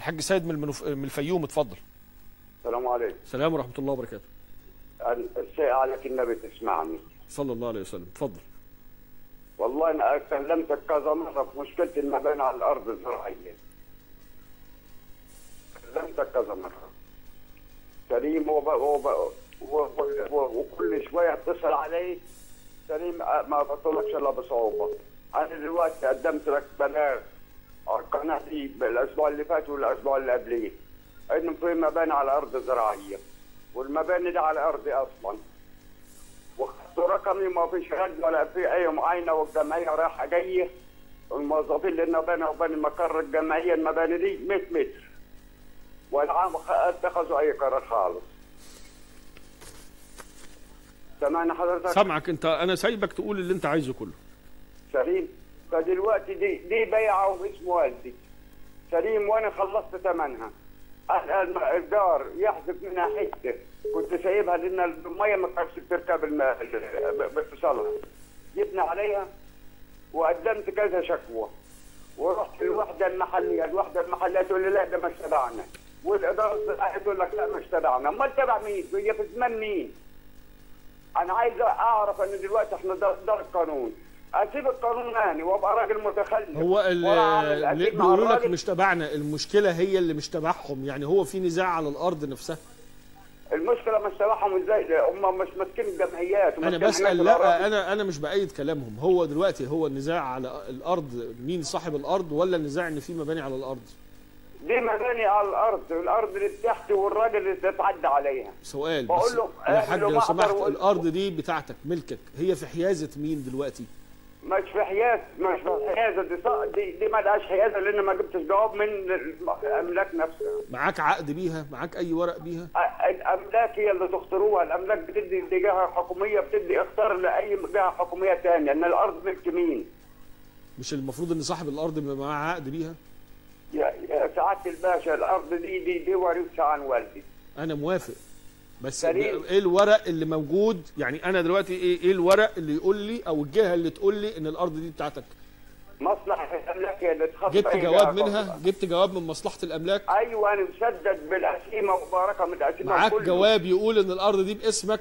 الحاج سيد من المنف... من الفيوم اتفضل. السلام عليكم. السلام ورحمة الله وبركاته. الشيء عليك النبي تسمعني. صلى الله عليه وسلم. اتفضل. والله أنا كلمتك كذا مرة في مشكله المباني على الأرض الزراعية. كلمتك كذا مرة. سليم وب... وب... وب... وب... وكل شوية اتصل علي. سليم ما بطلقش إلا بصعوبة. أنا دلوقتي قدمت لك بلاغ. دي الأسبوع اللي فات والأسبوع اللي قبليه. إنه في مباني على أرض زراعية والمباني دي على ارضي أصلا. وخدت رقمي ما فيش رد ولا في أي معاينة والجمعية رايحة جاية. الموظفين لأن بيننا وبين المقر الجمعية المباني دي 100 متر. والعام اتخذوا أي قرار خالص. سامعني حضرتك؟ سامعك أنت أنا سايبك تقول اللي أنت عايزه كله. سليم. فدلوقتي دي دي بيعه واسم والدي. سليم وأنا خلصت ثمنها الجار يحذف منها حتة كنت سايبها لأن المية ما كانتش بتركب باتصالها. جبنا عليها وقدمت كذا شكوى. ورحت للوحده المحلية، الوحدة المحلية تقول لي لا ده مش تبعنا والإدارة تقول لك لا مش تبعنا، أمال تبع مين؟ هي في زمان مين؟ أنا عايز أعرف إن دلوقتي إحنا دار القانون أسيب القانون يعني وأبقى راجل متخلف. هو اللي بيقولوا لك. مش تبعنا المشكلة هي اللي مش تبعهم. يعني هو في نزاع على الأرض نفسها. المشكلة مش تبعهم إزاي؟ هم مش ماسكين الجمعيات أنا بسأل لا. أنا أنا مش بأيد كلامهم. هو دلوقتي هو النزاع على الأرض مين صاحب الأرض ولا النزاع إن في مباني على الأرض؟ دي مباني على الأرض الأرض اللي تحت والراجل اللي تتعدى عليها. سؤال بقول له يا حاج لو سمحت الأرض دي بتاعتك ملكك. هي في حيازة مين دلوقتي؟ مش في حياز مش في حيازه دي دي, دي ما لهاش حيازه لأن ما جبتش جواب من الأملاك نفسها. معاك عقد بيها؟ معاك أي ورق بيها؟ الأملاك هي اللي تختاروها. الأملاك بتدي لجهه حكومية بتدي اختار لأي جهه حكومية ثانية إن الأرض ملك مين مش المفروض إن صاحب الأرض يبقى معاه عقد بيها؟ يا يا سعادة الباشا الأرض دي دي دي ورثها عن والدي. أنا موافق. بس. إيه الورق اللي موجود يعني أنا دلوقتي إيه إيه الورق اللي يقول لي أو الجهة اللي تقول لي ان الأرض دي بتاعتك مصلحة الأملاك هي اللي تخصص جبت جواب منها. جبت جواب من مصلحة الأملاك أيوه أنا مسدد بالقسيمه وبركه من القسيمه معاك كله. جواب يقول إن الأرض دي باسمك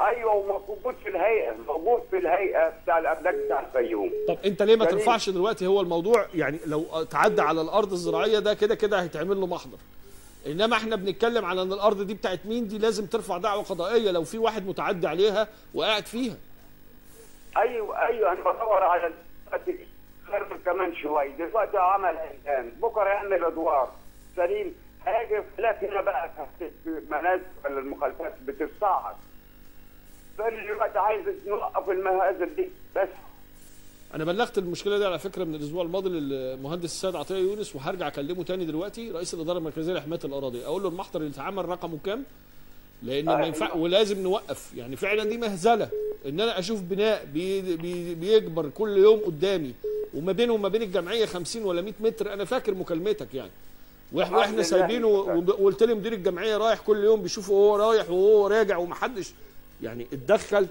أيوه وموجود في الهيئة موجود في الهيئة بتاع الأملاك بتاع الفيوم طب أنت ليه ما. ترفعش دلوقتي هو الموضوع يعني لو تعدى على الأرض الزراعية ده كده كده هيتعمل له محضر إنما إحنا بنتكلم على إن الأرض دي بتاعت مين؟ دي لازم ترفع دعوة قضائية لو في واحد متعدي عليها وقاعد فيها. أيوه أيوه أنا بدور على من كمان شوي. دلوقتي عمل اعلان بكرة يعمل أدوار. سليم. هاجي لكن بقى منازل المخالفات بتتصاعد. فانا دلوقتي عايز نوقف المهازل دي. بس أنا بلغت المشكلة دي على فكرة من الأسبوع الماضي للمهندس السيد عطية يونس وهرجع أكلمه تاني دلوقتي رئيس الإدارة المركزية لحماية الأراضي. أقول له المحضر اللي اتعمل رقمه كام؟ لأن ما أيوة. ينفع ولازم نوقف. يعني فعلا دي مهزلة. إن أنا أشوف بناء بي بي بيكبر كل يوم قدامي وما بينه وما بين الجمعية 50 ولا 100 متر أنا فاكر مكالمتك يعني. وإحنا. سايبينه وب- وقلت لي مدير الجمعيه رايح كل يوم بيشوفه وهو رايح وهو راجع ومحدش. يعني اتدخل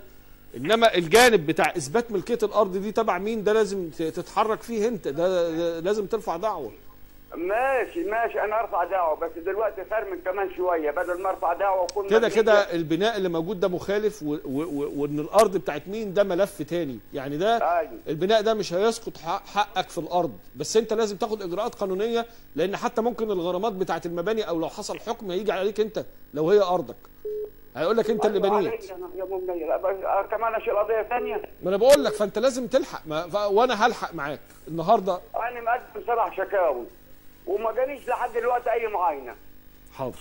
إنما الجانب بتاع إثبات ملكية الأرض دي تبع مين؟ ده لازم تتحرك فيه أنت. ده, لازم ترفع دعوة. ماشي ماشي. أنا أرفع دعوة بس دلوقتي خير من كمان شوية. بدل ما أرفع دعوة وكل كده كده البناء اللي موجود ده مخالف و- و- و- وإن الأرض بتاعت مين؟ ده ملف تاني. يعني ده أيوة. البناء ده مش هيسقط حق- حقك في الأرض. بس أنت لازم تاخد إجراءات قانونية لأن حتى ممكن الغرامات بتاعت المباني أو لو حصل حكم هيجي عليك أنت لو هي أرضك. هيقول لك انت اللي بنيت. بس آه، كمان أشيل قضية ثانية ما أنا بقول لك فأنت لازم تلحق. ما ف... وأنا هلحق معاك النهارده. أنا مقدم سبع شكاوي وما جاليش لحد دلوقتي أي معاينة. حاضر.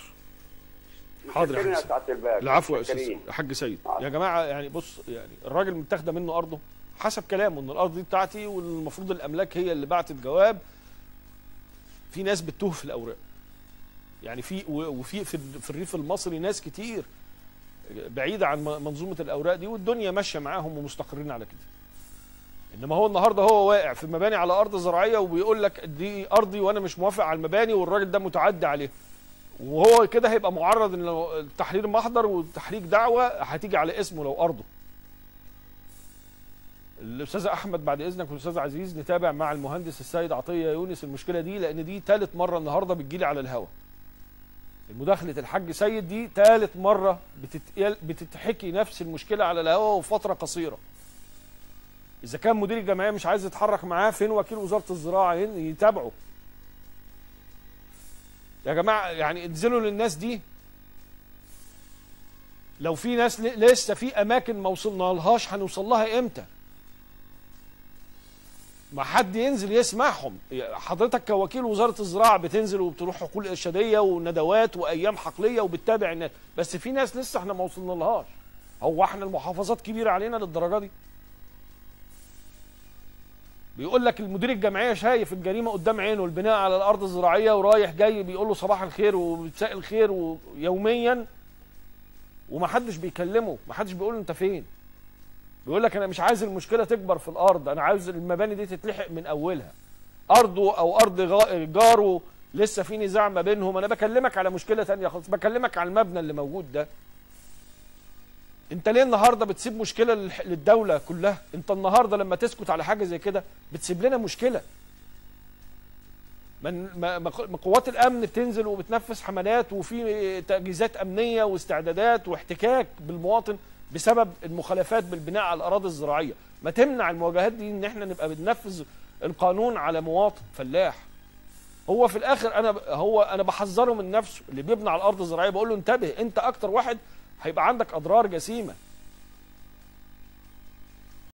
حاضر يا حاج العفو يا أستاذ حاج سيد. يا جماعة يعني بص يعني الراجل متاخدة منه أرضه حسب كلامه إن الأرض دي بتاعتي والمفروض الأملاك هي اللي بعتت جواب. في ناس بتتوه في الأوراق. يعني في وفي في ال- في الريف المصري ناس كتير. بعيدة عن منظومة الأوراق دي والدنيا ماشية معاهم ومستقرين على كده. إنما هو النهارده هو واقع في مباني على أرض زراعية وبيقول لك دي أرضي وأنا مش موافق على المباني والراجل ده متعدي عليها. وهو كده هيبقى معرض إن لو تحرير محضر وتحريك دعوة هتيجي على اسمه لو أرضه. الأستاذ أحمد بعد إذنك والأستاذ عزيز نتابع مع المهندس السيد عطية يونس المشكلة دي لأن دي ثالث مرة النهارده بتجيلي على الهوا. مداخلة الحاج سيد دي ثالث مرة بتتحكي نفس المشكلة على الهوا وفي فتره قصيرة. إذا كان مدير الجمعية مش عايز يتحرك معاه فين وكيل وزارة الزراعة؟ يتابعه يا جماعة يعني انزلوا للناس دي. لو في ناس لسه في أماكن ما وصلنا لهاش هنوصل لها إمتى؟ ما حد ينزل يسمعهم. حضرتك كوكيل وزارة الزراعة بتنزل وبتروح حقول إرشادية وندوات وأيام حقلية وبتتابع الناس بس في ناس لسه إحنا ما وصلنا لهاش. هو إحنا المحافظات كبيرة علينا للدرجة دي. بيقول لك المدير الجمعية شايف الجريمة قدام عينه البناء على الأرض الزراعية ورايح جاي بيقول له صباح الخير ومساء الخير ويوميا. ومحدش بيكلمه محدش بيقول له أنت فين. بيقول لك أنا مش عايز المشكلة تكبر في الأرض أنا عاوز المباني دي تتلحق من أولها. ارضه أو أرض جاره لسه في نزاع ما بينهم أنا بكلمك على مشكلة تانية خالص بكلمك على المبنى اللي موجود ده. أنت ليه النهارده بتسيب مشكلة للدولة كلها؟ أنت النهارده لما تسكت على حاجة زي كده بتسيب لنا مشكلة. من قوات الأمن بتنزل وبتنفذ حملات وفي تجهيزات أمنية واستعدادات واحتكاك بالمواطن. بسبب المخالفات بالبناء على الأراضي الزراعية. ما تمنع المواجهات دي إن إحنا نبقى بننفذ القانون على مواطن فلاح. هو في الآخر أنا هو أنا بحذره من نفسه اللي بيبني على الأرض الزراعية بقول له انتبه أنت أكتر واحد هيبقى عندك أضرار جسيمة.